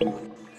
tourner.